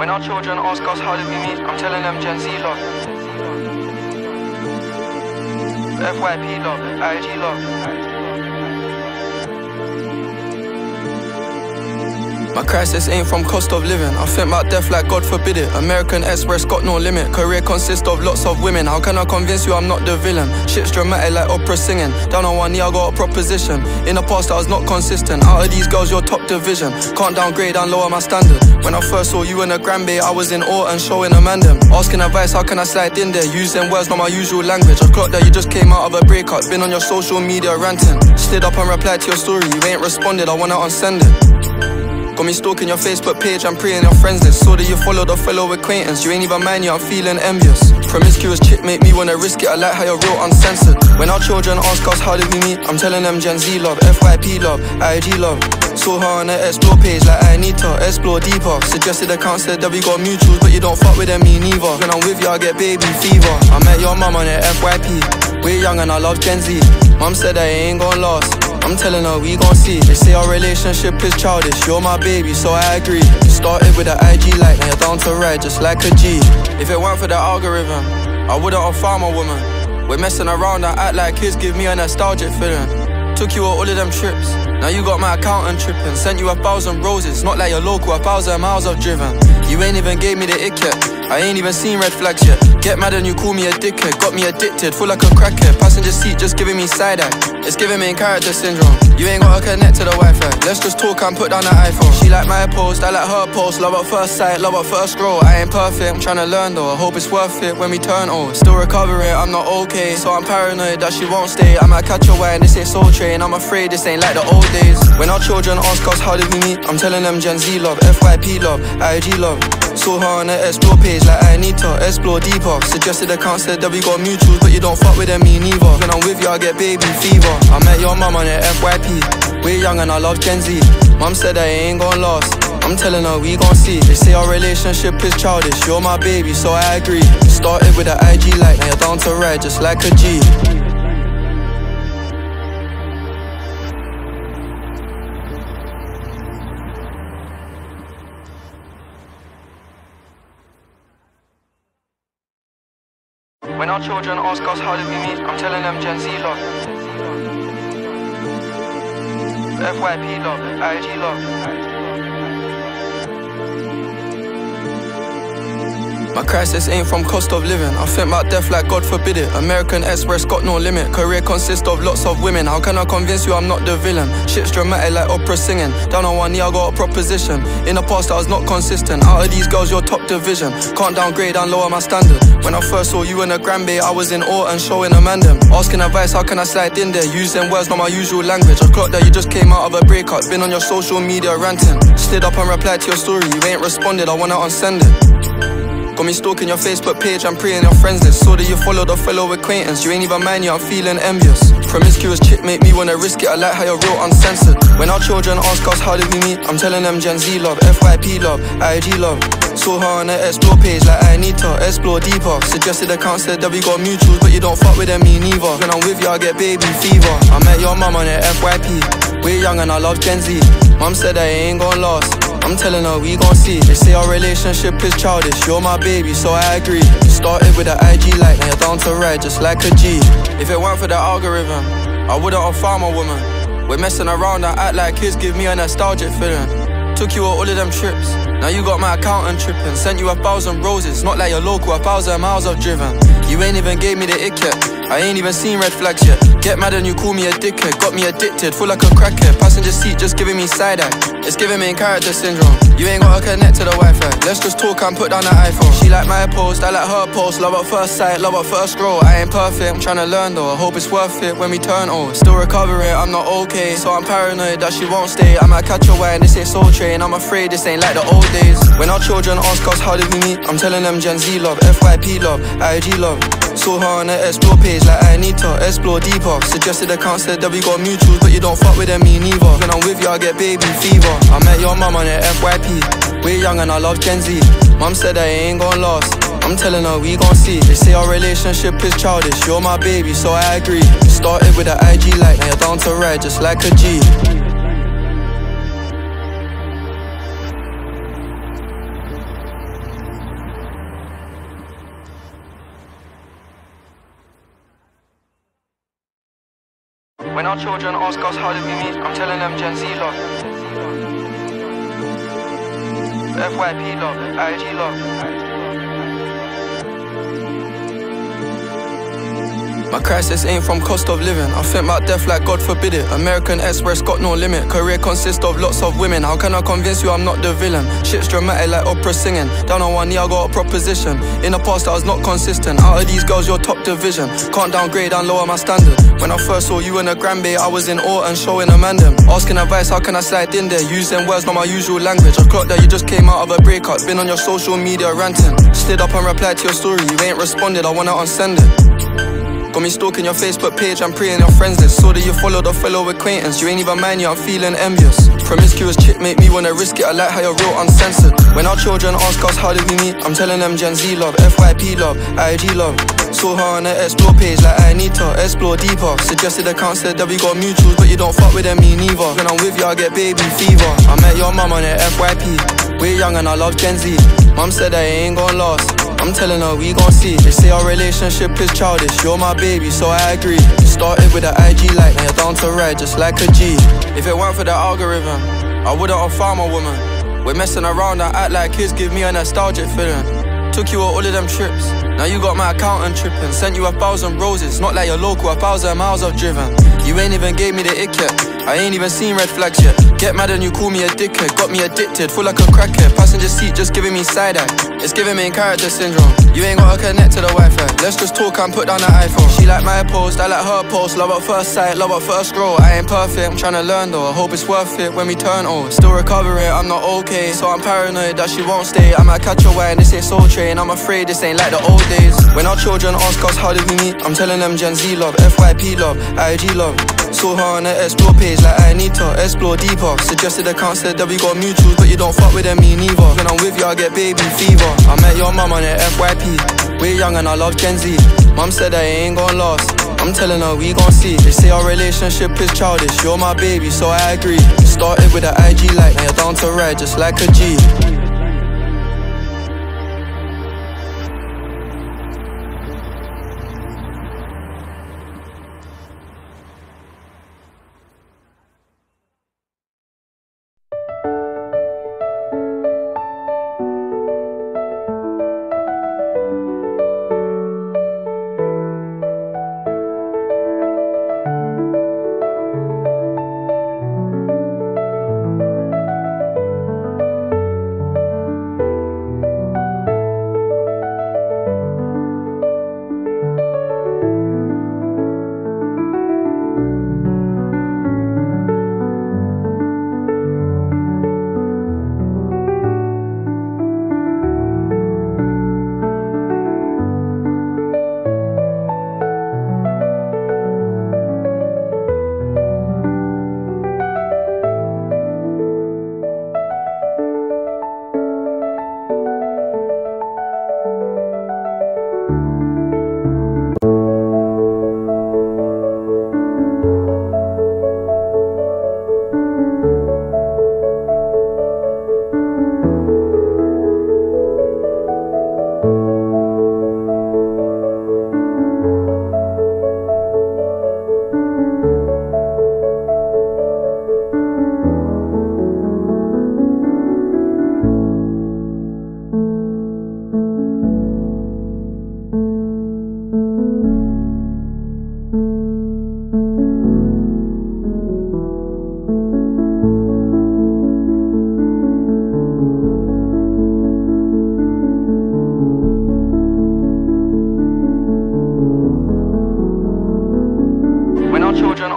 When our children ask us how did we meet, I'm telling them Gen Z love. FYP love, IG love. My crisis ain't from cost of living. I think about death like God forbid it. American Express got no limit. Career consists of lots of women. How can I convince you I'm not the villain? Shit's dramatic like opera singing. Down on one knee, I got a proposition. In the past, I was not consistent. Out of these girls, you're top division. Can't downgrade and lower my standard. When I first saw you in the 'Gram, bae, I was in awe and showing a mandem. Asking advice, how can I slide in there? Using words, not my usual language. I clocked that you just came out of a breakup. Been on your social media ranting. Slid up and replied to your story. You ain't responded, I wanna unsend it. Got me stalking your Facebook page, I'm preying your friends list. Saw that you followed a fellow acquaintance, you ain't even mind you, I'm feeling envious. Promiscuous chick make me wanna risk it, I like how you're real uncensored. When our children ask us how did we meet, I'm telling them Gen Z love, FYP love, IG love. Saw her on the explore page like I need to explore deeper. Suggested account said that we got mutuals, but you don't fuck with them, me neither. When I'm with you, I get baby fever. I met your mum on the FYP. We're young and I love Gen Z. Mum said I ain't gon' last. I'm telling her we gon' see. They say our relationship is childish. You're my baby, so I agree. Started with the IG light, now you're down to red, just like a G. If it weren't for the algorithm, I wouldn't have found my woman. We're messing around and act like kids give me a nostalgic feeling. Took you on all of them trips. Now you got my accountant tripping. Sent you a thousand roses. Not like your local, a thousand miles I've driven. You ain't even gave me the ick yet. I ain't even seen red flags yet. Get mad and you call me a dickhead. Got me addicted, full like a crackhead. Passenger seat just giving me side eye. It's giving me character syndrome. You ain't gotta connect to the Wi-Fi. Let's just talk and put down the iPhone. She like my post, I like her post. Love at first sight, love at first scroll. I ain't perfect, I'm trying to learn though. I hope it's worth it when we turn old. Still recovering, I'm not okay. So I'm paranoid that she won't stay. I might catch a wine, this ain't soul train. I'm afraid this ain't like the old days. When our children ask us how did we meet, I'm telling them Gen Z love, FYP love, IG love. Saw her on the explore page like I need to explore deeper. Suggested account said that we got mutuals, but you don't fuck with them, me neither. When I'm with you, I get baby fever. I met your mum on the FYP. We're young and I love Gen Z. Mum said I ain't gon' last. I'm telling her we gon' see. They say our relationship is childish. You're my baby, so I agree. Started with the IG light, now you're down to red, just like a G. When our children ask us how did we meet, I'm telling them Gen Z love. FYP love, IG love. My crisis ain't from cost of living. I think about death like God forbid it. American Express got no limit. Career consists of lots of women. How can I convince you I'm not the villain? Shit's dramatic like opera singing. Down on one knee, I got a proposition. In the past, I was not consistent. Out of these girls, you're top division. Can't downgrade and lower my standard. When I first saw you in the 'Gram, bae, I was in awe and showing a mandem. Asking advice, how can I slide in there? Using words, not my usual language. I clocked that you just came out of a breakup. Been on your social media ranting. Slid up and replied to your story. You ain't responded, I wanna unsend it. Got me stalking your Facebook page, I'm preying your friends list. Saw that you followed a fellow acquaintance, you ain't even mind you, I'm feeling envious. Promiscuous chick make me wanna risk it, I like how you're real uncensored. When our children ask us how did we meet, I'm telling them Gen Z love, FYP love, IG love. Saw her on the explore page like I need to explore deeper. Suggested account said that we got mutuals, but you don't fuck with them, me neither. When I'm with you, I get baby fever. I met your mum on the FYP. We're young and I love Gen Z. Mum said I ain't gon' last. I'm telling her we gon' see. They say our relationship is childish. You're my baby, so I agree. Started with the IG light, now you're down to red, just like a G. If it weren't for the algorithm, I wouldn't have found my woman. We're messing around and act like kids give me a nostalgic feeling. Took you on all of them trips. Now you got my accountant tripping. Sent you a thousand roses. Not like your local, a thousand miles I've driven. You ain't even gave me the ick yet. I ain't even seen red flags yet. Get mad and you call me a dickhead. Got me addicted, full like a crackhead. Passenger seat just giving me side eye. It's giving me character syndrome. You ain't gotta connect to the Wi-Fi. Let's just talk and put down the iPhone. She like my post, I like her post. Love at first sight, love at first scroll. I ain't perfect, I'm trying to learn though. I hope it's worth it when we turn old. Still recovering, I'm not okay. So I'm paranoid that she won't stay. I might catch a wine, this ain't soul train. I'm afraid this ain't like the old days. When our children ask us how did we meet, I'm telling them Gen Z love, FYP love, IG love. Saw her on the explore page like I need to explore deeper. Suggested account said that we got mutuals, but you don't fuck with them, me neither. When I'm with you, I get baby fever. I met your mum on the FYP. We're young and I love Gen Z. Mum said I ain't gon' last. I'm telling her we gon' see. They say our relationship is childish. You're my baby, so I agree. Started with the IG light, now you're down to red, just like a G. our children ask us how did we meet, I'm telling them Gen Z love. FYP love, IG love. My crisis ain't from cost of living. I think about death like God forbid it. American Express got no limit. Career consists of lots of women. How can I convince you I'm not the villain? Shit's dramatic like opera singing. Down on one knee, I got a proposition. In the past, I was not consistent. Out of these girls, you're top division. Can't downgrade and lower my standard. When I first saw you in a 'Gram, bae, I was in awe and showing a mandem. Asking advice, how can I slide in there? Using words, not my usual language. I clocked that you just came out of a breakup. Been on your social media ranting. Stood up and replied to your story. You ain't responded, I wanna unsend it. Got me stalking your Facebook page, I'm preying your friends list. Saw that you followed a fellow acquaintance, you ain't even mind you, I'm feeling envious. Promiscuous chick make me wanna risk it, I like how you're real uncensored. When our children ask us how did we meet, I'm telling them Gen Z love, FYP love, IG love. Saw her on the explore page like I need to explore deeper. Suggested account said that we got mutuals, but you don't fuck with them, me neither. When I'm with you, I get baby fever. I met your mum on the FYP. We're young and I love Gen Z. Mum said it ain't gon' last. I'm telling her we gon' see. They say our relationship is childish. You're my baby, so I agree. Started with the IG light, now you're down to ride just like a G. If it weren't for the algorithm, I wouldn't have found my woman. We're messing around and act like kids give me a nostalgic feeling. Took you on all of them trips. Now you got my accountant tripping. Sent you a thousand roses. Not like your local, a thousand miles I've driven. You ain't even gave me the ick yet. I ain't even seen red flags yet. Get mad and you call me a dickhead. Got me addicted, full like a crackhead. Passenger seat just giving me side eye. It's giving me character syndrome. You ain't gotta connect to the Wi-Fi. Let's just talk and put down the iPhone. She like my post, I like her post. Love at first sight, love at first scroll. I ain't perfect, I'm trying to learn though. I hope it's worth it when we turn old. Still recovering, I'm not okay, so I'm paranoid that she won't stay. I might catch a wine, this ain't Soul Train. I'm afraid this ain't like the old days. When our children ask us how did we meet, I'm telling them Gen Z love, FYP love, IG love. Saw her on the explore page like I need to explore deeper. Suggested account said that we got mutuals, but you don't fuck with them, me neither. When I'm with you, I get baby fever. I met your mum on the FYP. We're young and I love Gen Z. Mum said it ain't gon' last. I'm telling her we gon' see. They say our relationship is childish. You're my baby, so I agree. Started with the IG light, now you're down to ride just like a G.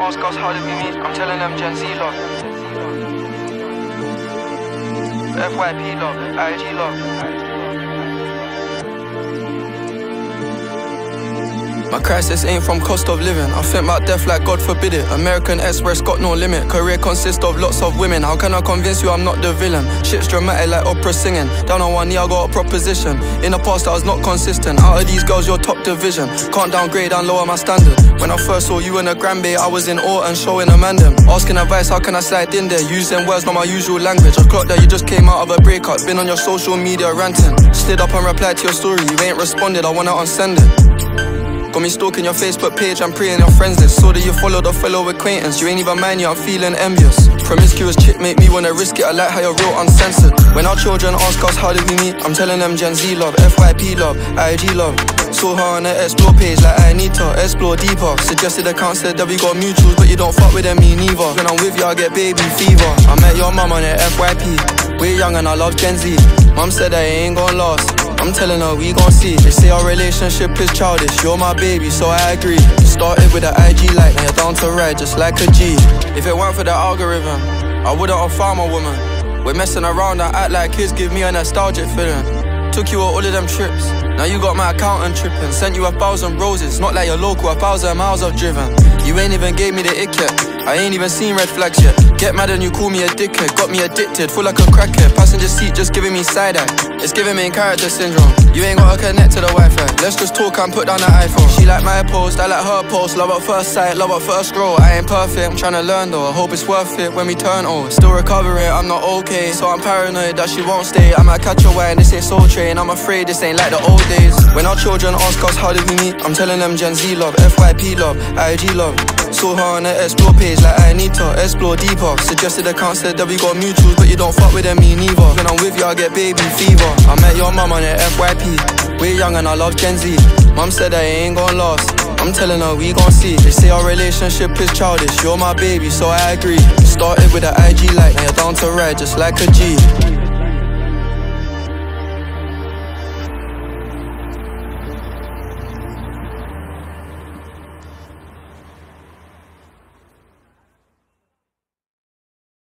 us how did we meet, I'm telling them Gen Z love. FYP love, IG love. My crisis ain't from cost of living. I think about death like God forbid it. American Express got no limit. Career consists of lots of women. How can I convince you I'm not the villain? Shit's dramatic like opera singing. Down on one knee, I got a proposition. In the past, I was not consistent. Out of these girls, you're top division. Can't downgrade and lower my standard. When I first saw you in a 'Gram, bae, I was in awe and showing a mandem. Asking advice, how can I slide in there? Using words, not my usual language. I clocked that you just came out of a breakup. Been on your social media ranting. Slid up and replied to your story. You ain't responded, I wanna unsend it. Got me stalking your Facebook page, I'm praying your friends list. Saw that you followed a fellow acquaintance, you ain't even mind you, I'm feeling envious. Promiscuous chick make me wanna risk it, I like how you're real uncensored. When our children ask us how did we meet, I'm telling them Gen Z love, FYP love, IG love. Saw her on the explore page like I need to explore deeper. Suggested accounts said that we got mutuals, but you don't fuck with them, me neither. When I'm with you, I get baby fever. I met your mum on the FYP. We're young and I love Gen Z. Mom said it ain't gon' last. I'm telling her we gon' see. They say our relationship is childish. You're my baby, so I agree. Started with an IG like, now you're down to ride just like a G. If it weren't for the algorithm, I wouldn't have found my woman. We're messing around and act like kids give me a nostalgic feeling. Took you on all of them trips. Now you got my accountant tripping. Sent you a thousand roses. Not like your local, a thousand miles I've driven. You ain't even gave me the ick yet. I ain't even seen red flags yet. Get mad and you call me a dickhead. Got me addicted, full like a crackhead. Passenger seat just giving me side eye. It's giving me character syndrome. You ain't gotta connect to the Wi Fi. Let's just talk and put down the iPhone. She like my post, I like her post. Love at first sight, love at first scroll. I ain't perfect, I'm trying to learn though. I hope it's worth it when we turn old. Still recovering, I'm not okay. So I'm paranoid that she won't stay. I might catch a wine, this ain't soul train. I'm afraid this ain't like the old days. When our children ask us how did we meet, I'm telling them Gen Z love, FYP love, IG love. Saw her on the explore page like I need to explore deeper. Suggested accounts said that we got mutuals, but you don't fuck with them, me neither. When I'm with you, I get baby fever. I met your mum on the FYP. We're young and I love Gen Z. Mum said that it ain't gon' last. I'm telling her we gon' see. They say our relationship is childish. You're my baby, so I agree. Started with an IG like, now you're down to ride just like a G.